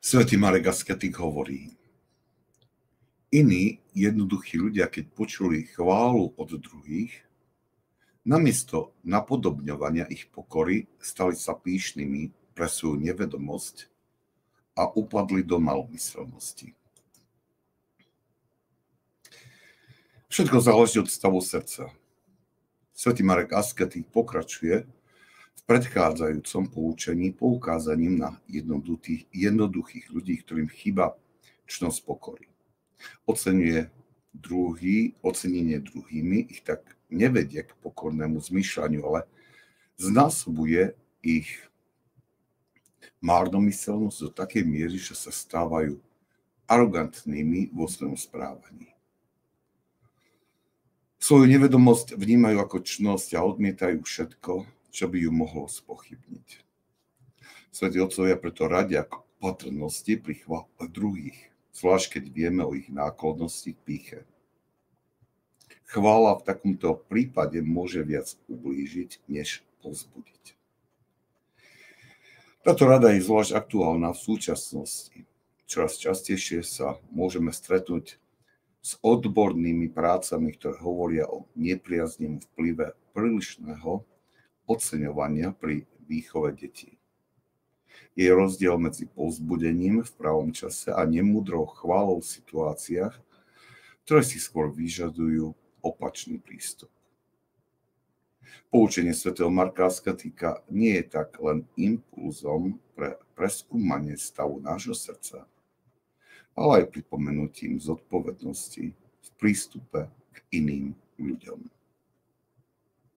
Svetý Marek Asketik hovorí, iní jednoduchí ľudia, keď počuli chválu od druhých, namiesto napodobňovania ich pokory stali sa píšnymi pre svoju nevedomosť a upadli do malomyselnosti. Všetko záleží od stavu srdca. Svetý Marek Asketik pokračuje predchádzajúcom poučení poukázaním na jednoduchých, ľudí, ktorým chýba čnosť pokory. Oceňuje druhý, ocenenie druhými ich tak nevedie k pokornému zmyšľaniu, ale znásobuje ich márnomyselnosť do takej miery, že sa stávajú arogantnými vo svojom správaní. Svoju nevedomosť vnímajú ako čnosť a odmietajú všetko, čo by ju mohlo spochybniť. Svetí otcovia preto radia k patrnosti pri chvále druhých, zvlášť keď vieme o ich náklonnosti k píche. Chvála v takomto prípade môže viac ublížiť, než povzbudiť. Táto rada je zvlášť aktuálna v súčasnosti. Čoraz častejšie sa môžeme stretnúť s odbornými prácami, ktoré hovoria o nepriaznivom vplyve prílišného oceňovania pri výchove detí. Je rozdiel medzi povzbudením v pravom čase a nemudrou chválou v situáciách, ktoré si skôr vyžadujú opačný prístup. Poučenie svätého Marka Askatika nie je tak len impulzom pre preskúmanie stavu nášho srdca, ale aj pripomenutím zodpovednosti v prístupe k iným ľuďom.